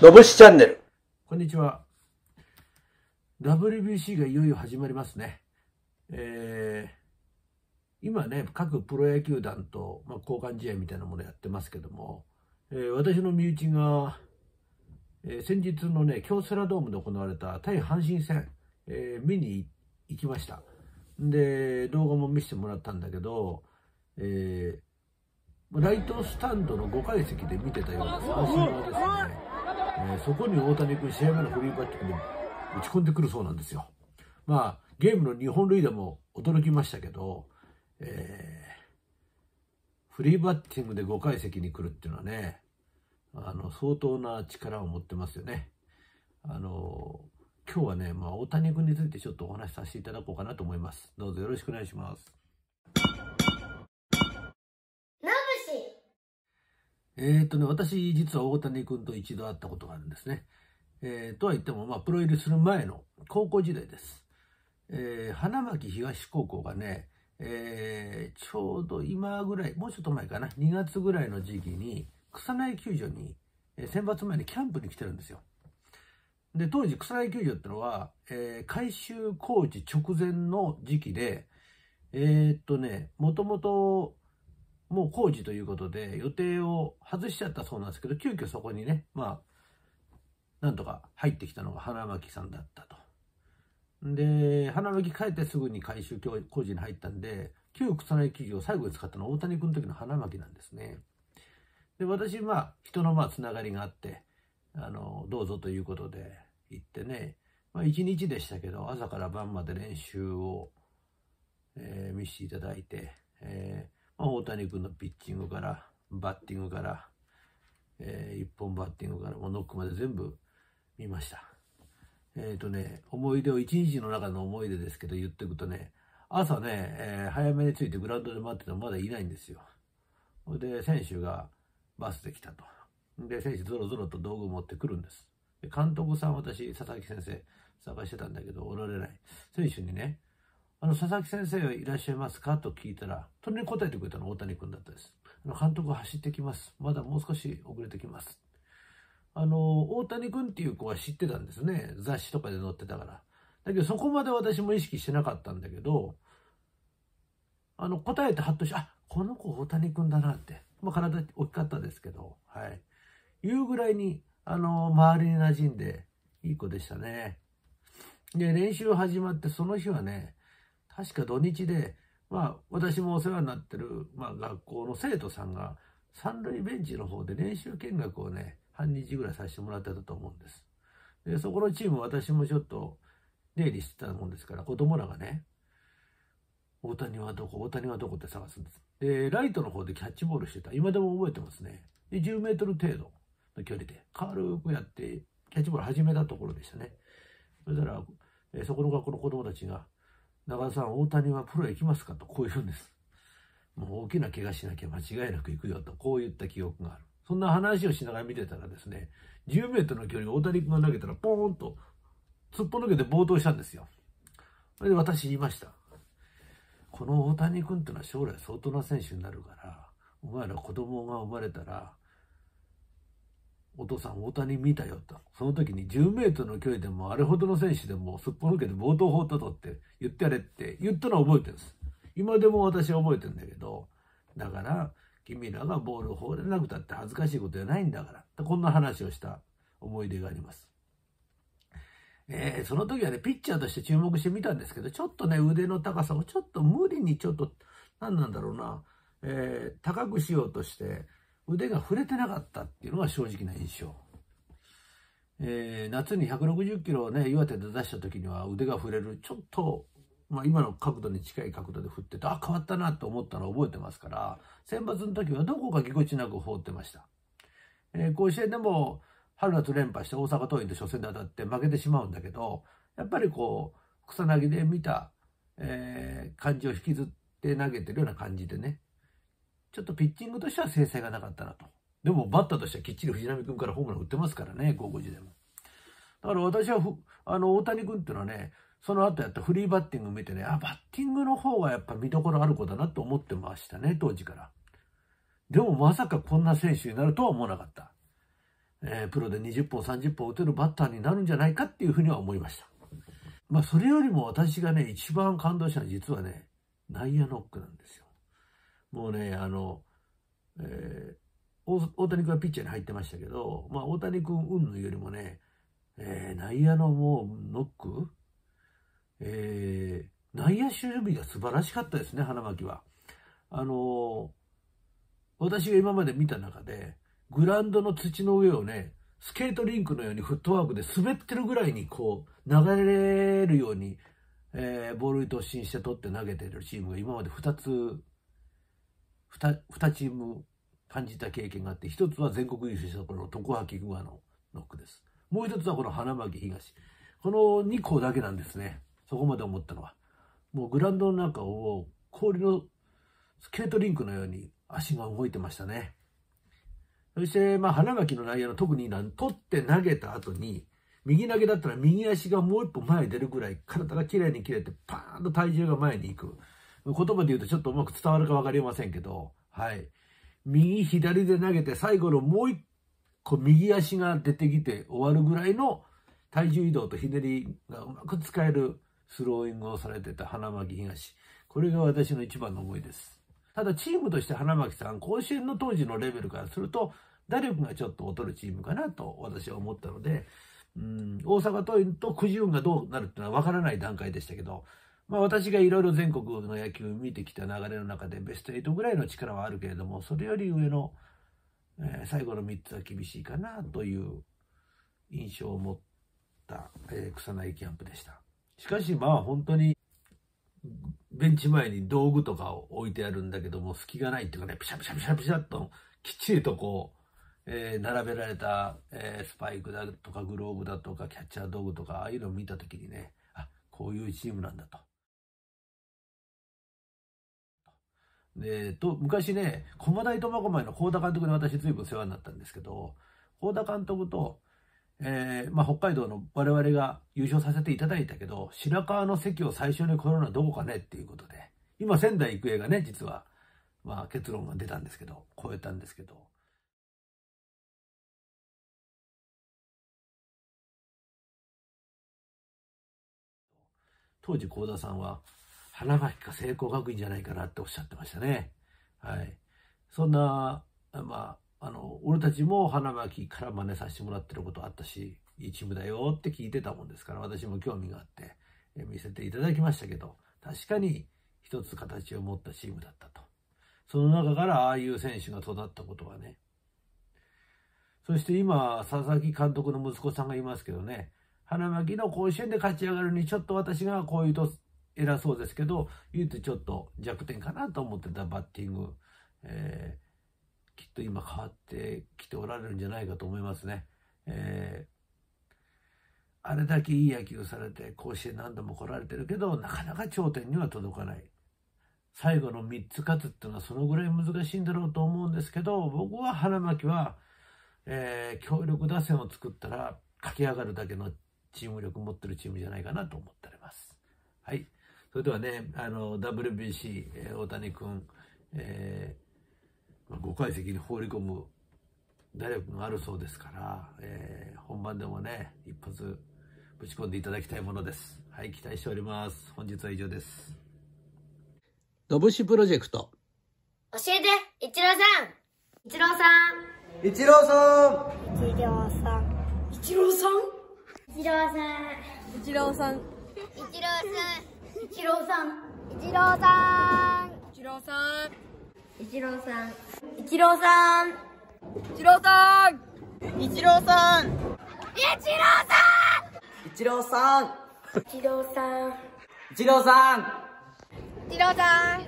のぶしチャンネル。こんにちは。WBC がいよいよ始まりますね。えー、今ね、各プロ野球団と、まあ、交換試合みたいなものやってますけども、えー、私の身内が、えー、先日のね、京セラドームで行われた対阪神戦、えー、見に行きました。で、動画も見せてもらったんだけど、えー、ライトスタンドの5階席で見てたような阪神はですね、えー、そこに大谷君試合目のフリーバッティングで打ち込んでくるそうなんですよ。まあ、ゲームの日本塁打も驚きましたけど、えー、フリーバッティングで5階席に来るっていうのはね、あの、相当な力を持ってますよね。あの、今日はね、まあ、大谷君についてちょっとお話しさせていただこうかなと思います。どうぞよろしくお願いします。えっ、とね、私、実は大谷君と一度会ったことがあるんですね。えー、とは言っても、まあ、プロ入りする前の高校時代です。えー、花巻東高校がね、えー、ちょうど今ぐらい、もうちょっと前かな、2月ぐらいの時期に、草薙球場に、えー、選抜前にキャンプに来てるんですよ。で、当時草薙球場ってのは、えー、改修工事直前の時期で、えー、っとね、もともともう工事ということで予定を外しちゃったそうなんですけど、急遽そこにね、まあ、なんとか入ってきたのが花巻さんだったと。で、花巻帰ってすぐに改修工事に入ったんで、旧草薙企業を最後に使ったのは大谷君の時の花巻なんですね。で、私、まあ、人のまあ、つながりがあって、あの、どうぞということで行ってね、まあ、一日でしたけど、朝から晩まで練習を、えー、見せていただいて、えー大谷君のピッチングから、バッティングから、えー、一本バッティングから、もうノックまで全部見ました。えっ、ー、とね、思い出を、一日の中の思い出ですけど言っていくとね、朝ね、えー、早めに着いてグラウンドで待っててもまだいないんですよ。で、選手がバスで来たと。で、選手ぞろぞろと道具を持ってくるんです。で監督さん、私、佐々木先生探してたんだけど、おられない。選手にね、あの、佐々木先生はいらっしゃいますか？と聞いたら、とりに答えてくれたのは大谷君だったです。あの、監督は走ってきます。まだもう少し遅れてきます。あの、大谷君っていう子は知ってたんですね。雑誌とかで載ってたから。だけど、そこまで私も意識してなかったんだけど、あの、答えてハッとし、あ、この子大谷君だなって。まあ、体大きかったですけど、はい。いうぐらいに、あの、周りに馴染んで、いい子でしたね。で、練習始まって、その日はね、確か土日で、まあ、私もお世話になってる、まあ、学校の生徒さんが、三塁ベンチの方で練習見学をね、半日ぐらいさせてもらってたと思うんです。で、そこのチーム、私もちょっと出入りしてたもんですから、子供らがね、大谷はどこ、大谷はどこって探すんです。で、ライトの方でキャッチボールしてた。今でも覚えてますね。で、10メートル程度の距離で、軽くやって、キャッチボール始めたところでしたね。そしたら、えそこの学校の子供たちが、中田さん、大谷はプロへ行きますかと、こう言うんです。もう大きな怪我しなきゃ間違いなく行くよと、こう言った記憶がある。そんな話をしながら見てたらですね、10メートルの距離大谷君が投げたら、ポーンと、突っぽ抜けて暴投したんですよ。それで私言いました。この大谷君ってのは将来相当な選手になるから、お前ら子供が生まれたら、お父さん大谷見たよと。その時に10メートルの距離でもあれほどの選手でもすっぽ抜けて冒頭放ったとって言ってやれって言ったのは覚えてるんです。今でも私は覚えてるんだけど、だから君らがボールを放れなくたって恥ずかしいことじゃないんだから。こんな話をした思い出があります。えー、その時はね、ピッチャーとして注目してみたんですけど、ちょっとね、腕の高さをちょっと無理にちょっと、何なんだろうな、えー、高くしようとして、腕が触れてなかったっていうのが正直な印象。えー、夏に160キロをね、岩手で出した時には腕が触れる、ちょっと、まあ今の角度に近い角度で振ってて、あ、変わったなと思ったのを覚えてますから、選抜の時はどこかぎこちなく放ってました。えー、甲子園でも春夏連覇して大阪桐蔭と初戦で当たって負けてしまうんだけど、やっぱりこう、草薙で見た、えー、感じを引きずって投げてるような感じでね、ちょっとピッチングとしては制裁がなかったなと。でもバッターとしてはきっちり藤浪君からホームラン打ってますからね、高校時でも。だから私はあの、大谷君っていうのはね、その後やったフリーバッティング見てね、あ、バッティングの方がやっぱ見どころある子だなと思ってましたね、当時から。でもまさかこんな選手になるとは思わなかった。えー、プロで20本、30本打てるバッターになるんじゃないかっていうふうには思いました。まあ、それよりも私がね、一番感動したのは実はね、内野ノックなんですよ。もうね、あの、えー、大谷君はピッチャーに入ってましたけど、まあ、大谷君云々よりもね、えー、内野のもうノック、えー、内野守備が素晴らしかったですね、花巻は。あの私が今まで見た中で、グラウンドの土の上をね、スケートリンクのようにフットワークで滑ってるぐらいにこう流れるように、えー、ボールに突進して取って投げてるチームが今まで2つ 2, チーム感じた経験があって1つは全国優勝したこの常秋グアのノックです。もう1つはこの花巻東。この2校だけなんですね。そこまで思ったのは。もうグラウンドの中を氷のスケートリンクのように足が動いてましたね。そして、まあ、花巻の内野の特に取って投げた後に、右投げだったら右足がもう一歩前に出るぐらい体がきれいに切れてパーンと体重が前に行く。言葉で言うとちょっとうまく伝わるか分かりませんけど、はい。右左で投げて最後のもう一個右足が出てきて終わるぐらいの体重移動とひねりがうまく使えるスローイングをされてた花巻東。これが私の一番の思いです。ただチームとして花巻さん、甲子園の当時のレベルからすると、打力がちょっと劣るチームかなと私は思ったので、うん、大阪桐蔭とくじ運がどうなるっていうのは分からない段階でしたけど、まあ、私がいろいろ全国の野球を見てきた流れの中でベスト8ぐらいの力はあるけれどもそれより上の、えー、最後の3つは厳しいかなという印象を持った、えー、草薙キャンプでしたしかしまあ本当にベンチ前に道具とかを置いてあるんだけども隙がないっていうかねピシャピシャピシャピシャっときっちりとこうえー、並べられた、え、スパイクだとかグローブだとかキャッチャー道具とかああいうのを見た時にねあこういうチームなんだと。でと昔ね駒大苫小牧の幸田監督に私随分世話になったんですけど幸田監督と、えーまあ、北海道の我々が優勝させていただいたけど白河の席を最初に来るのはどこかねっていうことで今仙台育英がね実は、まあ、結論が出たんですけど超えたんですけど。当時幸田さんは花巻か聖光学院じゃないかなっておっしゃってましたね。はい。そんな、まあ、あの、俺たちも花巻から真似させてもらってることあったし、いいチームだよって聞いてたもんですから、私も興味があって、え見せていただきましたけど、確かに一つ形を持ったチームだったと。その中からああいう選手が育ったことはね。そして今、佐々木監督の息子さんがいますけどね、花巻の甲子園で勝ち上がるにちょっと私がこういうと偉そうですけど言うとちょっと弱点かなと思ってたバッティング、えー、きっと今変わってきておられるんじゃないかと思いますね。えー、あれだけいい野球されて甲子園何度も来られてるけどなかなか頂点には届かない。最後の3つ勝つっていうのはそのぐらい難しいんだろうと思うんですけど僕は花巻は、えー、強力打線を作ったら駆け上がるだけのチーム力持ってるチームじゃないかなと思っております。はい。それではね、あの、WBC、えー、大谷君、えー、5階席に放り込む打力があるそうですから、えー、本番でもね、一発ぶち込んでいただきたいものです。はい、期待しております。本日は以上です。のぶしプロジェクト。教えて、イチローさん。イチローさん。イチローさん。イチローさん。イチローさん？一郎さん。一郎さん。一郎さん。一郎さん。一郎さん。一郎さん。一郎さん。一郎さん。一郎さん。一郎さん。一郎さん。一郎さん。一郎さん。一郎さん。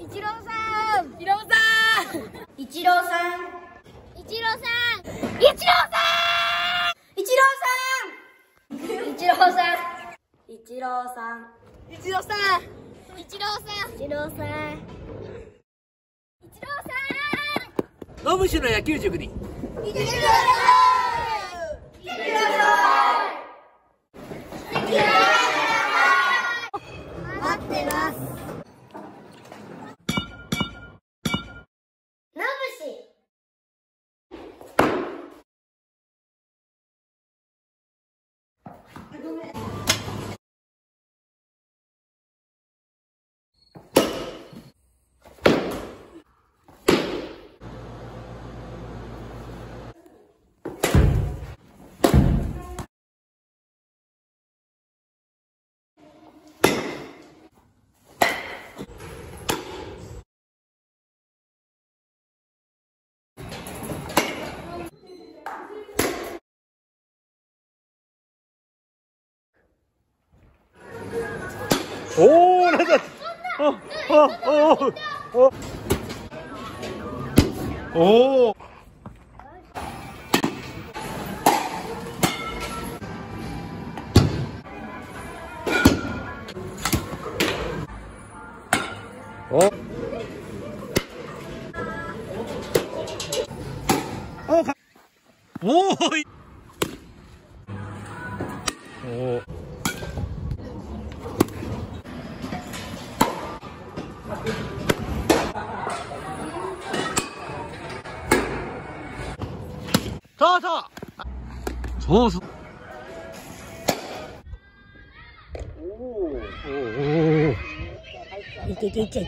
一郎さん。一郎さん。一郎さん。一郎さん。一郎さん。一郎さん。一郎さん。一郎さん。一郎さん。一郎さん。一郎さん。一郎さん。野武士の野球塾に。来ててください待ってます。ごめん。おおなんだおおおおおおおおそうそう。おおおお。いけいいけい。